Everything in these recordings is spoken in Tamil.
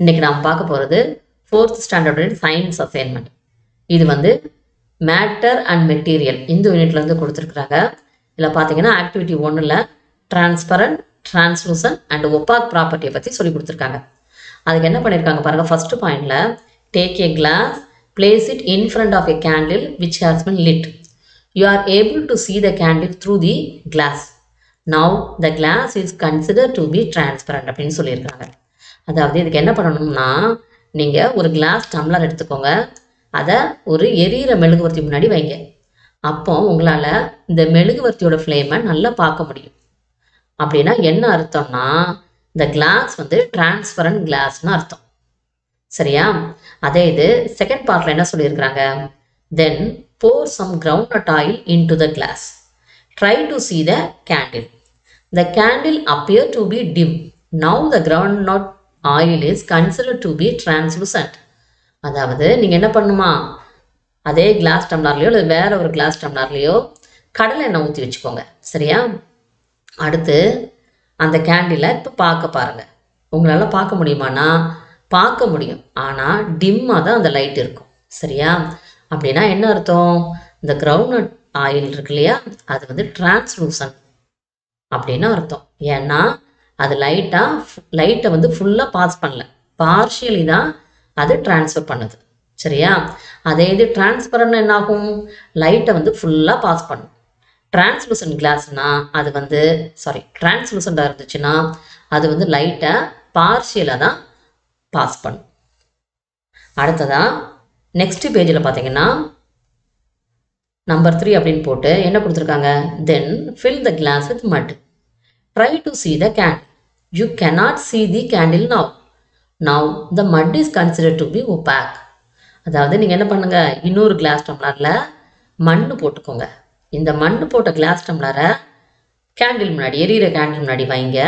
இன்னைக்கு நாம் பார்க்க போகிறது ஃபோர்த் ஸ்டாண்டர்ட் சயின்ஸ் அசைன்மெண்ட் இது வந்து மேட்டர் அண்ட் மெட்டீரியல் இந்த யூனிட்ல இருந்து கொடுத்துருக்குறாங்க. இதில் பார்த்தீங்கன்னா ஆக்டிவிட்டி ஒன்றில் டிரான்ஸ்பரண்ட் டிரான்ஸ்லூசன் அண்ட் ஒப்பாக் ப்ராப்பர்ட்டியை பற்றி சொல்லி கொடுத்துருக்காங்க. அதுக்கு என்ன பண்ணியிருக்காங்க பாருங்கள் ஃபர்ஸ்ட் பாயிண்டில் take a glass place it in front of a candle which has been lit you are able to see the candle through the glass now the glass is consider to be transparent அப்படின்னு சொல்லியிருக்காங்க. அதாவது இதுக்கு என்ன பண்ணணும்னா நீங்கள் ஒரு கிளாஸ் டம்ளர் எடுத்துக்கோங்க. அதை ஒரு எரியிற மெழுகுவர்த்தி முன்னாடி வைங்க. அப்போ உங்களால் இந்த மெழுகுவர்த்தியோட ஃப்ளேமை நல்லா பார்க்க முடியும். அப்படின்னா என்ன அர்த்தம்னா இந்த கிளாஸ் வந்து டிரான்ஸ்பரண்ட் கிளாஸ்னு அர்த்தம். சரியா? அதே இது செகண்ட் பார்ட்ல என்ன சொல்லியிருக்கிறாங்க? Then pour some ground nut oil into the glass try to see the candle the candle appear to be dim now the ground nut oil is consider to be translucent. அதாவது நீங்கள் என்ன பண்ணுமா? அதே கிளாஸ் டம்ளர்லையோ இல்லை வேற ஒரு கிளாஸ் டம்ளர்லையோ கடலை எண்ணெய் ஊற்றி வச்சுக்கோங்க. சரியா? அடுத்து அந்த கேண்டிலை இப்போ பார்க்க பாருங்கள் உங்களால் பார்க்க முடியுமானா பார்க்க முடியும். ஆனால் டிம்மாக தான் அந்த லைட் இருக்கும். சரியா? அப்படின்னா என்ன அர்த்தம்? இந்த கிரவுண்ட் ஆயில் இருக்கு இல்லையா? அது வந்து டிரான்ஸ்லூசன் அப்படின்னு அர்த்தம். ஏன்னா அது லைட்டாக லைட்டை வந்து ஃபுல்லாக பாஸ் பண்ணல. பார்ஷியலி தான் அது டிரான்ஸ்ஃபர் பண்ணுது. சரியா? அதே இது டிரான்ஸ்பரண்ட் என்ன ஆகும் லைட்டை வந்து ஃபுல்லாக பாஸ் பண்ணும். டிரான்ஸ்லூசன் கிளாஸ்னா அது வந்து சாரி டிரான்ஸ்லூசண்டாக இருந்துச்சுன்னா அது வந்து லைட்டை பார்ஷியலாக தான் பாஸ் பண்ணும். அடுத்ததா நெக்ஸ்ட் பேஜில் பார்த்தீங்கன்னா நம்பர் த்ரீ அப்படின்னு போட்டு என்ன கொடுத்துருக்காங்க? Then fill the glass with mud try to see the candle you cannot see the candle now. Now the mud is consider to be opaque. அதாவது நீங்கள் என்ன பண்ணுங்கள் இன்னொரு கிளாஸ் டம்ளரில் மண் போட்டுக்கோங்க. இந்த மண் போட்ட கிளாஸ் டம்ளரை கேண்டில் முன்னாடி எரியிற கேண்டில் முன்னாடி வைங்க.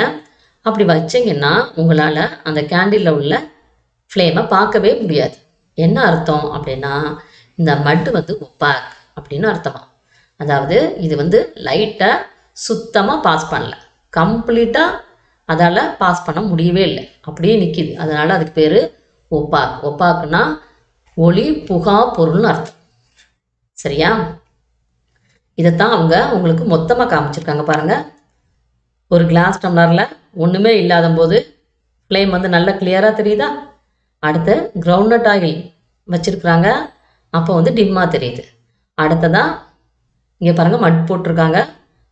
அப்படி வச்சிங்கன்னா உங்களால் அந்த கேண்டிலில் உள்ள ஃப்ளேமை பார்க்கவே முடியாது. என்ன அர்த்தம் அப்படின்னா இந்த மட்டு வந்து ஒப்பாக் அப்படின்னு அர்த்தமா? அதாவது இது வந்து லைட்டை சுத்தமாக பாஸ் பண்ணல. கம்ப்ளீட்டாக அதால் பாஸ் பண்ண முடியவே இல்லை. அப்படியே நிற்கிது அதனால் அதுக்கு பேர் ஒப்பாக். ஒப்பாக்குன்னா ஒளி புகா பொருள்னு அர்த்தம். சரியா? இதைத்தான் அவங்க உங்களுக்கு மொத்தமாக காமிச்சிருக்காங்க பாருங்கள் ஒரு கிளாஸ் டம்ளரில் ஒன்றுமே இல்லாத போது ஃப்ளேம் வந்து நல்லா கிளியராக தெரியுதா? அடுத்து கிரவுண்ட்நட் ஆயில் வச்சுருக்குறாங்க. அப்போ வந்து டிம்மாக தெரியுது. அடுத்ததாக இங்கே பாருங்கள் மட் போட்டிருக்காங்க.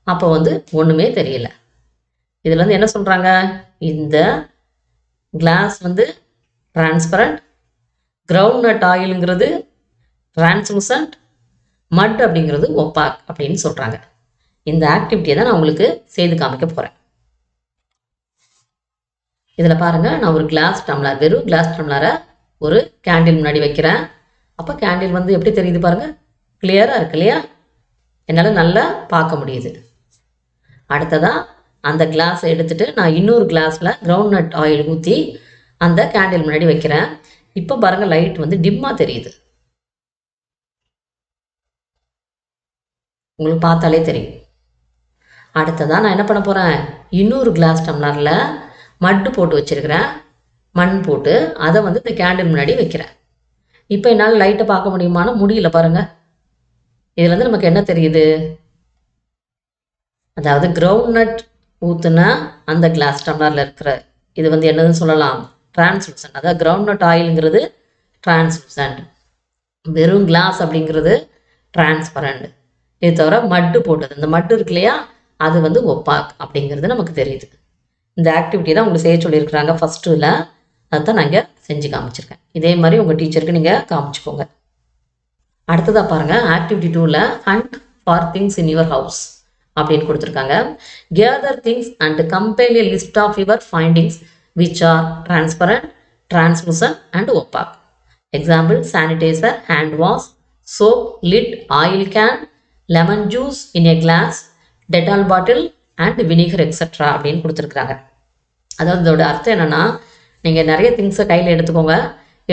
அப்போ வந்து ஒன்றுமே தெரியல. இதில் வந்து என்ன சொல்கிறாங்க இந்த கிளாஸ் வந்து டிரான்ஸ்பரண்ட் கிரவுண்ட்நட் ஆயிலுங்கிறது டிரான்ஸ்லூசன்ட் மட் அப்படிங்கிறது ஒப்பாக் அப்படின்னு சொல்கிறாங்க இந்த ஆக்டிவிட்டியை தான் நான் உங்களுக்கு செய்து காமிக்க போகிறேன் இதில் பாருங்கள் நான் ஒரு கிளாஸ் டம்ளர் வெறும் கிளாஸ் டம்ளரை ஒரு கேண்டில் முன்னாடி வைக்கிறேன். அப்போ கேண்டில் வந்து எப்படி தெரியுது பாருங்கள் கிளியராக இருக்கு இல்லையா? என்னால் நல்லா பார்க்க முடியுது. அடுத்ததாக அந்த கிளாஸை எடுத்துட்டு நான் இன்னொரு கிளாஸில் கிரவுண்ட் நட் ஆயில் ஊற்றி அந்த கேண்டில் முன்னாடி வைக்கிறேன். இப்போ பாருங்கள் லைட் வந்து டிம்மாக தெரியுது. உங்களுக்கு பார்த்தாலே தெரியும். அடுத்ததாக நான் என்ன பண்ண போகிறேன் இன்னொரு கிளாஸ் டம்ளரில் மட்டு போட்டு வச்சிருக்கிறேன். மண் போட்டு அதை வந்து இந்த கேண்டில் முன்னாடி வைக்கிறேன். இப்போ என்னால் லைட்டை பார்க்க முடியுமானா முடியல பாருங்கள் இதுலேருந்து நமக்கு என்ன தெரியுது? அதாவது கிரவுண்ட் நட் ஊத்துன அந்த கிளாஸ் டம்ளரில் இருக்கிற இது வந்து என்னதுன்னு சொல்லலாம் டிரான்ஸ்லூசன்ட் அதாவது கிரவுண்ட் நட் ஆயிலுங்கிறது டிரான்ஸ்லூசன்ட் வெறும் கிளாஸ் அப்படிங்கிறது டிரான்ஸ்பரண்ட் இது தவிர மட்டு போட்டது. இந்த மட்டு இருக்கு இல்லையா அது வந்து ஒப்பாக் அப்படிங்கிறது நமக்கு தெரியுது. இந்த ஆக்டிவிட்டி தான் உங்களுக்கு செய்ய சொல்லியிருக்கிறாங்க. ஃபஸ்ட்டில் அதுதான் நாங்கள் செஞ்சு காமிச்சிருக்கேன். இதே மாதிரி உங்கள் டீச்சருக்கு நீங்கள் காமிச்சுக்கோங்க. அடுத்ததாக பாருங்கள் ஆக்டிவிட்டி டூவில் hunt for things in your house அப்படின்னு கொடுத்துருக்காங்க. Gather things and compile a list of your findings which are transparent transmission and opaque example sanitizer hand wash soap lid oil can lemon juice in a glass Dettol bottle and vinegar extra அப்படின்னு கொடுத்துருக்குறாங்க. அதாவது இதோட அர்த்தம் என்னென்னா நீங்கள் நிறைய திங்ஸை கையில் எடுத்துக்கோங்க.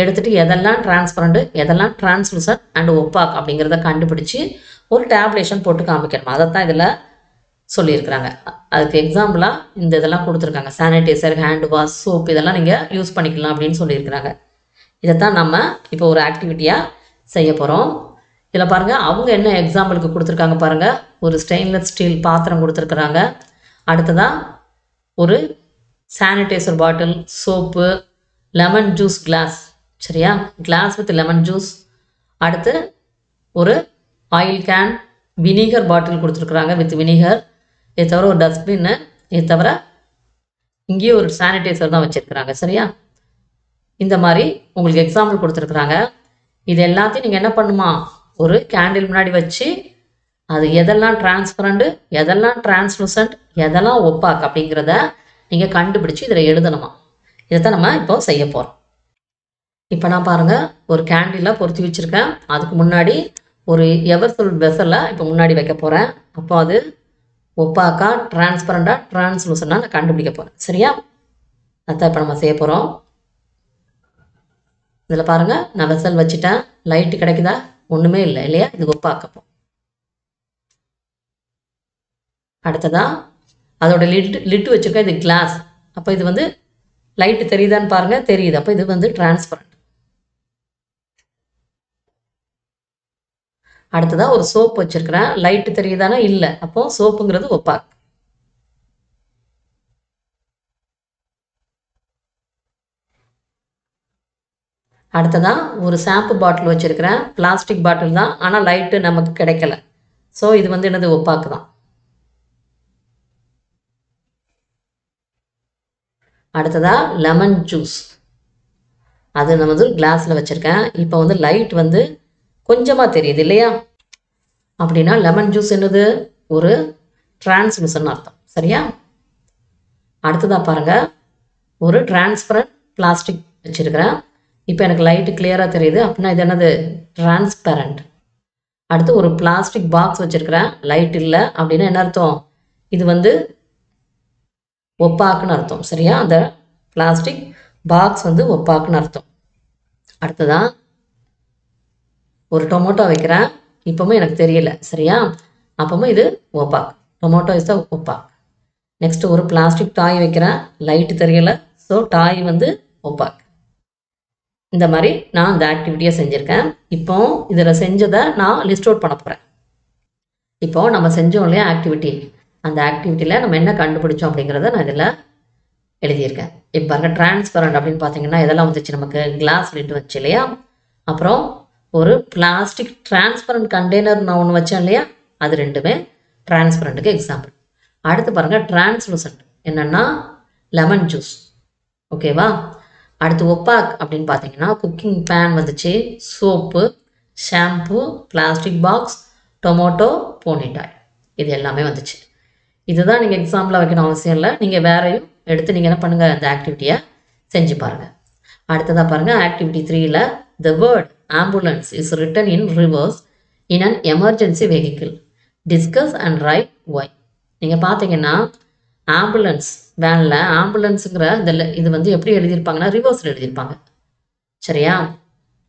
எடுத்துகிட்டு எதெல்லாம் டிரான்ஸ்பரண்ட்டு எதெல்லாம் டிரான்ஸ்மிஷன் அண்ட் ஒப்பாக் அப்படிங்கிறத கண்டுபிடிச்சி ஒரு டேப்லேஷன் போட்டு காமிக்கணும். அதை தான் இதில் சொல்லியிருக்கிறாங்க. அதுக்கு எக்ஸாம்பிளாக இந்த இதெல்லாம் கொடுத்துருக்காங்க. சானிடைசர் ஹேண்ட் வாஷ் சோப் இதெல்லாம் நீங்கள் யூஸ் பண்ணிக்கலாம் அப்படின்னு சொல்லியிருக்கிறாங்க. இதைத்தான் நம்ம இப்போ ஒரு ஆக்டிவிட்டியாக செய்ய போகிறோம் இதில் பாருங்கள் அவங்க என்ன எக்ஸாம்பிளுக்கு கொடுத்துருக்காங்க பாருங்கள் ஒரு ஸ்டெயின்லெஸ் ஸ்டீல் பாத்திரம் கொடுத்துருக்குறாங்க. அடுத்ததாக ஒரு sanitizer bottle soap lemon juice glass சரியா? கிளாஸ் வித் லெமன் ஜூஸ் அடுத்து ஒரு ஆயில் கேன் வினிகர் பாட்டில் கொடுத்துருக்குறாங்க வித் வினிகர் இது தவிர ஒரு டஸ்ட்பின்னு இது தவிர இங்கேயே ஒரு சானிடைசர் தான் வச்சுருக்குறாங்க. சரியா? இந்த மாதிரி உங்களுக்கு எக்ஸாம்பிள் கொடுத்துருக்குறாங்க. இது எல்லாத்தையும் நீங்கள் என்ன பண்ணுமா? ஒரு கேண்டில் முன்னாடி வச்சு அது எதெல்லாம் டிரான்ஸ்பரண்ட்டு எதெல்லாம் டிரான்ஸ்லூசன்ட் எதெல்லாம் ஒப்பாக் அப்படிங்கிறத நீங்கள் கண்டுபிடிச்சி இதில் எழுதணுமா? இதைத்தான் நம்ம இப்போ செய்ய போகிறோம் இப்போ நான் பாருங்கள் ஒரு கேண்டிலாக பொருத்தி வச்சுருக்கேன். அதுக்கு முன்னாடி ஒரு எவர்சொல் வெசலை இப்போ முன்னாடி வைக்க போகிறேன் அப்போ அது ஒப்பாக்கா டிரான்ஸ்பரண்டாக டிரான்ஸ்லூசனாக நான் கண்டுபிடிக்க போகிறேன் சரியா? அதான் இப்போ நம்ம செய்ய போகிறோம் இதில் பாருங்கள் நான் வெசல் வச்சுட்டேன். லைட்டு கிடைக்குதா? ஒன்றுமே இல்லை இல்லையா? இது ஒப்பாக்கப்போம் அடுத்ததா அதோட லிட் லிட்டு வச்சுருக்கேன் இது கிளாஸ் அப்போ இது வந்து லைட்டு தெரியுதான்னு பாருங்கள் தெரியுது. அப்போ இது வந்து டிரான்ஸ்பரண்ட் அடுத்ததா ஒரு சோப் வச்சிருக்கிறேன். லைட்டு தெரியுதானா? இல்லை. அப்போ சோப்புங்கிறது ஒப்பாக். அடுத்ததா ஒரு ஷாம்பு பாட்டில் வச்சிருக்கிறேன். பிளாஸ்டிக் பாட்டில் தான். ஆனால் லைட்டு நமக்கு கிடைக்கல. ஸோ இது வந்து என்னது? ஒப்பாக்கு தான். அடுத்ததா லெமன் ஜூஸ் அது நான் வந்து கிளாஸில் வச்சுருக்கேன். இப்போ வந்து லைட் வந்து கொஞ்சமாக தெரியுது இல்லையா? அப்படின்னா லெமன் ஜூஸ் என்னது? ஒரு டிரான்ஸ்மிஷன் அர்த்தம். சரியா? அடுத்ததாக பாருங்கள் ஒரு டிரான்ஸ்பரண்ட் பிளாஸ்டிக் வச்சுருக்கிறேன். இப்போ எனக்கு லைட்டு கிளியராக தெரியுது. அப்படின்னா இது என்னது? டிரான்ஸ்பரண்ட் அடுத்து ஒரு பிளாஸ்டிக் பாக்ஸ் வச்சுருக்கிறேன். லைட் இல்லை அப்படின்னா என்ன அர்த்தம்? இது வந்து ஒப்பாக்குன்னு அர்த்தம். சரியா? அந்த பிளாஸ்டிக் பாக்ஸ் வந்து ஒப்பாக்குன்னு அர்த்தம். அடுத்ததான் ஒரு டொமோட்டோ வைக்கிறேன். இப்போவும் எனக்கு தெரியல. சரியா? அப்பவும் இது opaque tomato is the opaque next ஒரு பிளாஸ்டிக் டாய் வைக்கிறேன். லைட்டு தெரியல. ஸோ டாய் வந்து ஒப்பாக் இந்த மாதிரி நான் இந்த ஆக்டிவிட்டியை செஞ்சுருக்கேன். இப்போ இதில் செஞ்சதை நான் லிஸ்ட் அவுட் பண்ண போகிறேன் இப்போ நம்ம செஞ்சோம் இல்லையா ஆக்டிவிட்டி அந்த ஆக்டிவிட்டியில் நம்ம என்ன கண்டுபிடிச்சோம் அப்படிங்கிறத நான் இதில் எழுதியிருக்கேன். இப்போ பாருங்கள் டிரான்ஸ்பரண்ட் அப்படின்னு பார்த்தீங்கன்னா இதெல்லாம் வந்துச்சு நமக்கு. கிளாஸ் லிட் வச்சு இல்லையா? அப்புறம் ஒரு பிளாஸ்டிக் டிரான்ஸ்பரண்ட் கண்டெய்னர் நான் ஒன்று வச்சேன் இல்லையா? அது ரெண்டுமே டிரான்ஸ்பரண்ட்டுக்கு எக்ஸாம்பிள் அடுத்து பாருங்கள் டிரான்ஸ்லூசன்ட் என்னென்னா லெமன் ஜூஸ் ஓகேவா அடுத்து ஒப்பாக் அப்படின்னு பார்த்தீங்கன்னா குக்கிங் பேன் வந்துச்சு soap shampoo plastic box tomato போனிட்டாய் இது எல்லாமே வந்துச்சு. இதுதான் நீங்கள் எக்ஸாம்பிளாக வைக்கணும் அவசியம் இல்லை. நீங்கள் வேறையும் எடுத்து நீங்கள் என்ன பண்ணுங்கள் அந்த ஆக்டிவிட்டியை செஞ்சு பாருங்கள் அடுத்ததாக பாருங்கள் ஆக்டிவிட்டி த்ரீயில் the word ambulance is written in reverse in an emergency vehicle discuss and write why நீங்கள் பார்த்தீங்கன்னா ஆம்புலன்ஸ் வேனில் ஆம்புலன்ஸுங்கிற இந்த இது வந்து எப்படி எழுதியிருப்பாங்கன்னா ரிவர்ஸில் எழுதியிருப்பாங்க. சரியா?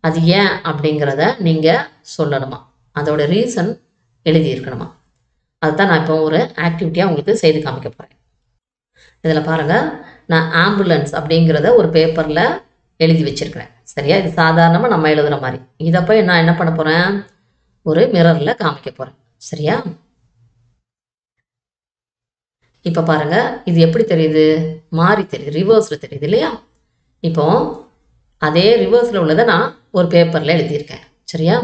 அது ஏன் அப்படிங்கிறத நீங்கள் சொல்லணுமா? அதோட ரீசன் எழுதியிருக்கணுமா? அதுதான் நான் இப்போ ஒரு ஆக்டிவிட்டியாக உங்களுக்கு செய்து காமிக்க போகிறேன் இதில் பாருங்கள் நான் ஆம்புலன்ஸ் அப்படிங்கிறத ஒரு பேப்பரில் எழுதி வச்சிருக்கிறேன். சரியா? இது சாதாரணமாக நம்ம எழுதுகிற மாதிரி. இதை போய் நான் என்ன பண்ண போகிறேன் ஒரு மிரரில் காமிக்க போகிறேன் சரியா? இப்போ பாருங்க இது எப்படி தெரியுது? மாறி தெரியுது. ரிவர்ஸில் தெரியுது இல்லையா? இப்போ அதே ரிவர்ஸில் உள்ளதை நான் ஒரு பேப்பரில் எழுதியிருக்கேன். சரியா?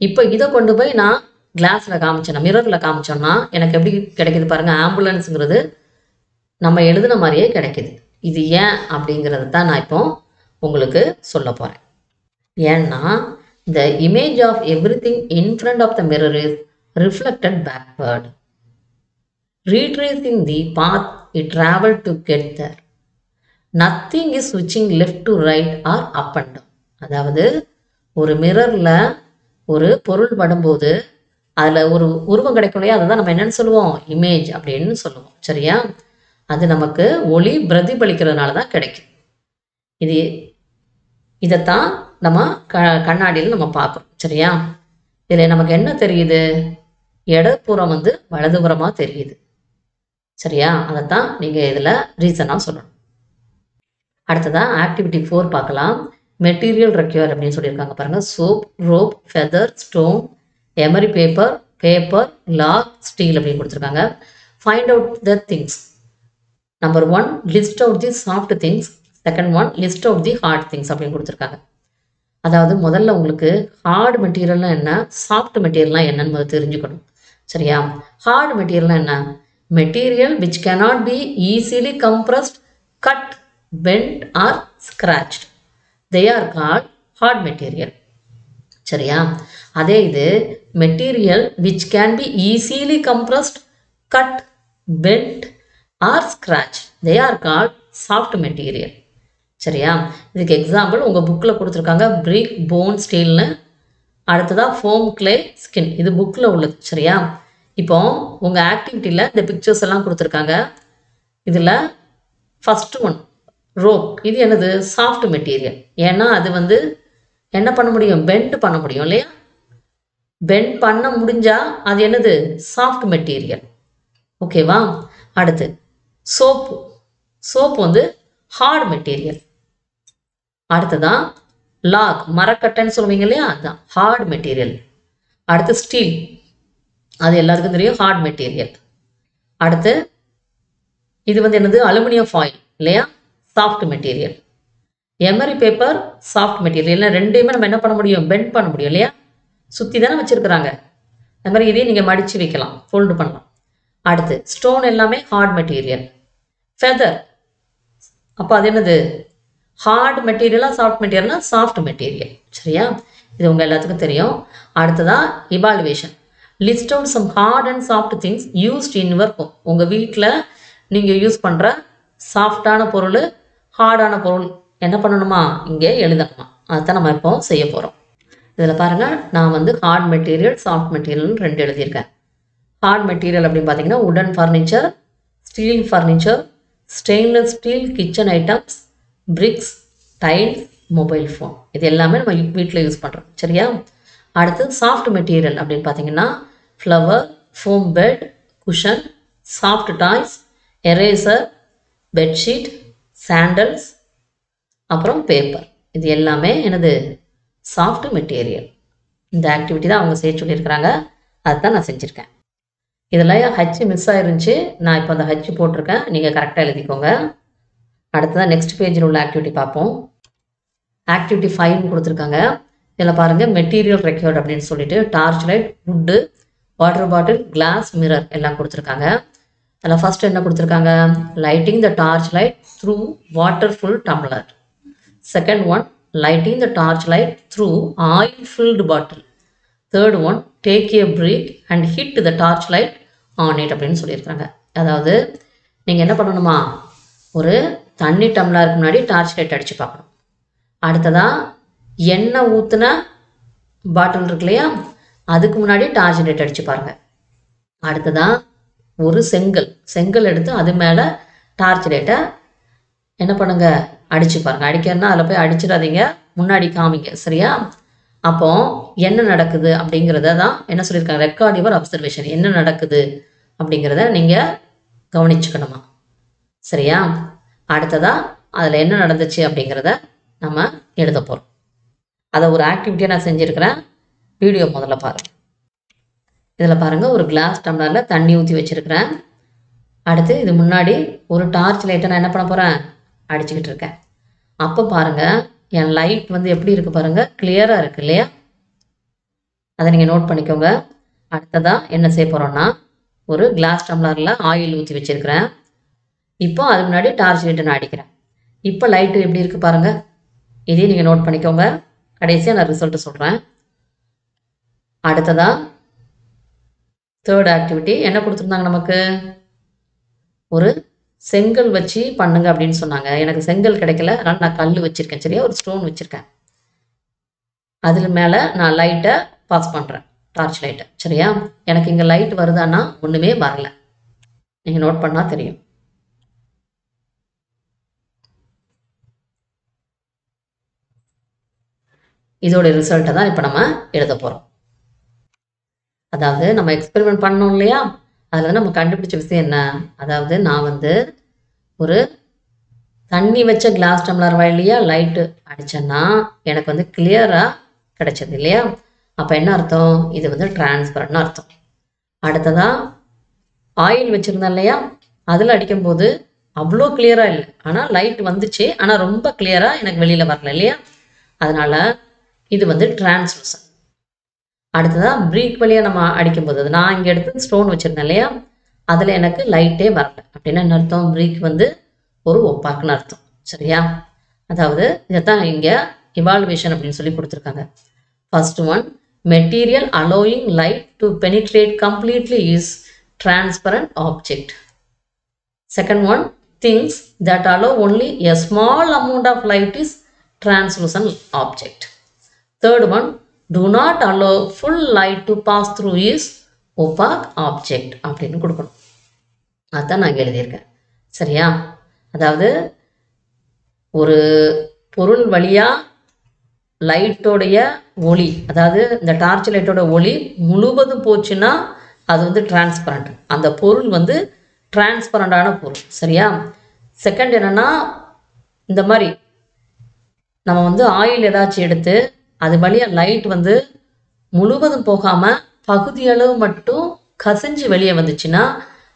இப்போ இதை கொண்டு போய் நான் கிளாஸில் காமிச்சேன்னா மிரரில் காமிச்சோன்னா எனக்கு எப்படி கிடைக்குது பாருங்க ஆம்புலன்ஸுங்கிறது நம்ம எழுதின மாதிரியே கிடைக்குது. இது ஏன் அப்படிங்கிறது தான் நான் இப்போ உங்களுக்கு சொல்ல போகிறேன் ஏன்னா the image of everything in front of the mirror is reflected backward retracing the path it traveled to get there. Nothing is switching left to right or up and down அதாவது ஒரு மிரரில் ஒரு பொருள் படும்போது அதில் ஒரு உருவம் கிடைக்கும் இல்லையா? அதை தான் நம்ம என்னன்னு சொல்லுவோம்? இமேஜ் அப்படின்னு சொல்லுவோம். சரியா? அது நமக்கு ஒளி பிரதிபலிக்கிறதுனால தான் கிடைக்கும். இது இதைத்தான் நம்ம க கண்ணாடியில் நம்ம பார்க்குறோம் சரியா? இதில் நமக்கு என்ன தெரியுது? இடப்புறம் வந்து வலதுபுறமாக தெரியுது. சரியா? அதைத்தான் நீங்கள் இதில் ரீசனாக சொல்லணும். அடுத்ததாக ஆக்டிவிட்டி ஃபோர் பார்க்கலாம். மெட்டீரியல் ரெக்யூர் அப்படின்னு சொல்லியிருக்காங்க பாருங்கள் soap rope feather stone emery paper paper log steel அப்படின்னு கொடுத்துருக்காங்க. Find out the things number one list out the soft things second one list of the hard things அப்படின்னு கொடுத்துருக்காங்க. அதாவது முதல்ல உங்களுக்கு ஹார்ட் மெட்டீரியல்னா என்ன சாஃப்ட் மெட்டீரியல்னா என்னன்னு தெரிஞ்சுக்கணும். சரியா? ஹார்ட் மெட்டீரியல்னா என்ன? Material which cannot be easily compressed cut bent or scratched. They are called hard material சரியா? அதே இது material which can be easily compressed cut bent or scratch they are called soft material சரியா? இதுக்கு எக்ஸாம்பிள் உங்கள் புக்கில் கொடுத்துருக்காங்க பிரிக் போன் ஸ்டீல்னு அடுத்ததாக ஃபோம் கிளே ஸ்கின் இது புக்கில் உள்ளது சரியா? இப்போ உங்கள் ஆக்டிவிட்டியில் இந்த பிக்சர்ஸ் எல்லாம் கொடுத்துருக்காங்க. இதில் ஃபஸ்ட்டு ஒன் ரோப் இது என்னது? சாஃப்ட் மெட்டீரியல் ஏன்னா அது வந்து என்ன பண்ண முடியும்? பெண்ட் பண்ண முடியும் இல்லையா? பெண்ட் பண்ண முடிஞ்சால் அது என்னது? சாஃப்ட் மெட்டீரியல் ஓகேவா அடுத்து சோப்பு சோப்பு வந்து ஹார்ட் மெட்டீரியல் அடுத்ததான் லாக் மரக்கட்டைன்னு சொல்லுவீங்க இல்லையா? அதுதான் ஹார்ட் மெட்டீரியல் அடுத்து ஸ்டீல் அது எல்லாருக்கும் தெரியும் ஹார்ட் மெட்டீரியல் அடுத்து இது வந்து என்னது? அலுமினியம் ஃபாயில் இல்லையா? Soft material emery paper soft material இல்லை ரெண்டையுமே நம்ம என்ன பண்ண முடியும்? பெண்ட் பண்ண முடியும் இல்லையா? சுற்றி தானே வச்சுருக்குறாங்க. அது மாதிரி இதையும் நீங்கள் மடித்து வைக்கலாம் ஃபோல்டு பண்ணலாம். அடுத்து ஸ்டோன் எல்லாமே ஹார்ட் மெட்டீரியல் ஃபெதர் அப்போ அது என்னது? ஹார்ட் மெட்டீரியலா சாஃப்ட் மெட்டீரியல்னா சாஃப்ட் மெட்டீரியல் சரியா? இது உங்கள் எல்லாத்துக்கும் தெரியும். அடுத்ததான் evaluation list out some hard and soft things used in your உங்கள் வீட்டில் நீங்கள் யூஸ் பண்ணுற சாஃப்டான பொருள் ஹார்டான பொருள் என்ன பண்ணணுமா? இங்கே எழுதணுமா? அதுதான் நம்ம இப்போ செய்ய போகிறோம் இதில் பாருங்கள் நான் வந்து ஹார்ட் மெட்டீரியல் சாஃப்ட் மெட்டீரியல்னு ரெண்டு எழுதியிருக்கேன். ஹார்ட் மெட்டீரியல் அப்படின்னு பார்த்தீங்கன்னா wooden furniture steel furniture stainless steel kitchen items bricks tiles mobile phone இது எல்லாமே நம்ம வீட்டில் யூஸ் பண்ணுறோம் சரியா? அடுத்து சாஃப்ட் மெட்டீரியல் அப்படின்னு பார்த்தீங்கன்னா flower foam bed cushion soft toys eraser bedsheet sandals அப்புறம் பேப்பர் இது எல்லாமே எனது சாஃப்ட் மெட்டீரியல் இந்த ஆக்டிவிட்டி தான் அவங்க செய்ய சொல்லியிருக்கிறாங்க. அதுதான் நான் செஞ்சுருக்கேன். இதில் ஹச் மிஸ் ஆயிருந்துச்சு. நான் இப்போ அந்த ஹச் போட்டிருக்கேன். நீங்கள் கரெக்டாக எழுதிக்கோங்க. அடுத்ததான் நெக்ஸ்ட் பேஜில் உள்ள ஆக்டிவிட்டி பார்ப்போம். ஆக்டிவிட்டி ஃபைவ்னு கொடுத்துருக்காங்க. இதில் பாருங்கள் மெட்டீரியல் ரெக்யூர்ட் அப்படின்னு சொல்லிட்டு torch light wood water bottle glass mirror எல்லாம் கொடுத்துருக்காங்க. அதில் ஃபர்ஸ்ட் என்ன கொடுத்துருக்காங்க? Lighting the torch light through water full tumbler second one lighting the torch light through oil filled bottle third one take a break and hit the torch light on it அப்படின்னு சொல்லியிருக்காங்க. அதாவது நீங்கள் என்ன பண்ணணுமா? ஒரு தண்ணி டம்ளருக்கு முன்னாடி டார்ச் லைட் அடித்து பார்க்கணும். அடுத்ததாக எண்ணெய் ஊற்றின பாட்டில் இருக்கு இல்லையா? அதுக்கு முன்னாடி டார்ச் லைட் அடித்து பாருங்கள் அடுத்ததாக ஒரு செங்கல். செங்கல் எடுத்து அது மேலே டார்ச் லைட்டை என்ன பண்ணுங்க? அடிச்சு பாருங்கள் அடிக்கிறதுனா அதில் போய் அடிச்சிடாதீங்க. முன்னாடி காமிங்க. சரியா? அப்போ என்ன நடக்குது அப்படிங்கிறத தான் என்ன சொல்லியிருக்காங்க? ரெக்கார்ட் யுவர் அப்சர்வேஷன் என்ன நடக்குது அப்படிங்கிறத நீங்கள் கவனிச்சுக்கணுமா? சரியா? அடுத்ததாக அதில் என்ன நடந்துச்சு அப்படிங்கிறத நம்ம எழுத போகிறோம் அதை ஒரு ஆக்டிவிட்டியாக நான் செஞ்சுருக்கிறேன். வீடியோ முதல்ல பாருங்கள் இதில் பாருங்கள் ஒரு கிளாஸ் டம்ளரில் தண்ணி ஊற்றி வச்சுருக்கிறேன். அடுத்து இது முன்னாடி ஒரு டார்ச் லைட்டை நான் என்ன பண்ண போகிறேன் அடிச்சுக்கிட்டு இருக்கேன். அப்போ பாருங்கள் என் லைட் வந்து எப்படி இருக்குது பாருங்கள் கிளியராக இருக்குது இல்லையா? அதை நீங்கள் நோட் பண்ணிக்கோங்க. அடுத்ததாக என்ன செய்ய போகிறோன்னா ஒரு கிளாஸ் டம்ளரில் ஆயில் ஊற்றி வச்சுருக்கிறேன். இப்போ அது முன்னாடி டார்ச் லைட்டை நான் அடிக்கிறேன். இப்போ லைட்டு எப்படி இருக்குது பாருங்கள் இதையும் நீங்கள் நோட் பண்ணிக்கோங்க. கடைசியாக நான் ரிசல்ட்டு சொல்கிறேன் அடுத்ததாக தேர்ட் ஆக்டிவிட்டி என்ன கொடுத்துருந்தாங்க நமக்கு? ஒரு செங்கல் வச்சு பண்ணுங்க அப்படின்னு சொன்னாங்க. எனக்கு செங்கல் கிடைக்கல. அதனால் நான் கல் வச்சுருக்கேன் சரியா? ஒரு ஸ்டோன் வச்சுருக்கேன். அதில் மேலே நான் லைட்டை பாஸ் பண்ணுறேன் டார்ச் லைட்டை சரியா? எனக்கு இங்கே லைட் வருதான்னா ஒன்றுமே வரல. நீங்கள் நோட் பண்ணால் தெரியும். இதோட ரிசல்ட்டை தான் இப்போ நம்ம எழுத போகிறோம் அதாவது நம்ம எக்ஸ்பெரிமெண்ட் பண்ணோம் இல்லையா? அதில் வந்து நம்ம கண்டுபிடிச்ச விஷயம் என்ன? அதாவது நான் வந்து ஒரு தண்ணி வச்ச கிளாஸ் டம்ளர் வழியாக லைட்டு அடித்தேன்னா எனக்கு வந்து கிளியராக கிடைச்சது இல்லையா? அப்போ என்ன அர்த்தம்? இது வந்து டிரான்ஸ்பரண்ட்னு அர்த்தம். அடுத்ததாக ஆயில் வச்சுருந்தேன் இல்லையா? அதில் அடிக்கும்போது அவ்வளோ கிளியராக இல்லை. ஆனால் லைட் வந்துச்சு. ஆனால் ரொம்ப கிளியராக எனக்கு வெளியில் வரல இல்லையா? அதனால் இது வந்து டிரான்ஸ்லூசன் அடுத்ததாக ப்ரீக் வழியாக நம்ம அடிக்கும்போது அது நான் இங்கே எடுத்து ஸ்டோன் வச்சுருந்தேன் இல்லையா? அதில் எனக்கு லைட்டே வரல. அப்படின்னா என்ன அர்த்தம்? ப்ரீக் வந்து ஒரு ஒப்பாக்குன்னு அர்த்தம். சரியா? அதாவது இதைத்தான் இங்கே இவால்வேஷன் அப்படின்னு சொல்லி கொடுத்துருக்காங்க. First one material allowing light to penetrate completely is transparent object second one things that allow only a small amount of light is translucent object third one do not allow full light to pass through is opaque object அப்படின்னு கொடுக்கணும். அதுதான் நான் எழுதியிருக்கேன். சரியா? அதாவது ஒரு பொருள் வழியா லைட்டோடைய ஒளி அதாவது இந்த டார்ச் லைட்டோட ஒளி முழுவதும் போச்சுன்னா அது வந்து டிரான்ஸ்பரண்ட் அந்த பொருள் வந்து டிரான்ஸ்பரண்டான பொருள். சரியா? செகண்ட் என்னன்னா இந்த மாதிரி நம்ம வந்து ஆயில் ஏதாச்சும் எடுத்து அது வழியாக லைட் வந்து முழுவதும் போகாமல் பகுதியளவு மட்டும் கசிஞ்சு வெளியே வந்துச்சுன்னா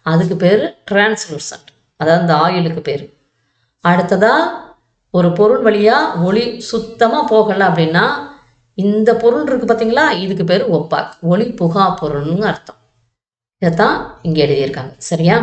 அதுக்கு பேர் டிரான்ஸ்லூசன்ட் அதாவது அந்த ஆயிலுக்கு பேர். அடுத்ததாக ஒரு பொருள் வழியாக ஒளி சுத்தமாக போகலை அப்படின்னா இந்த பொருள் இருக்குது பார்த்தீங்களா இதுக்கு பேர் ஒப்பாக். ஒளி புகா பொருள்னு அர்த்தம். இதைத்தான் இங்கே எழுதியிருக்காங்க. சரியா?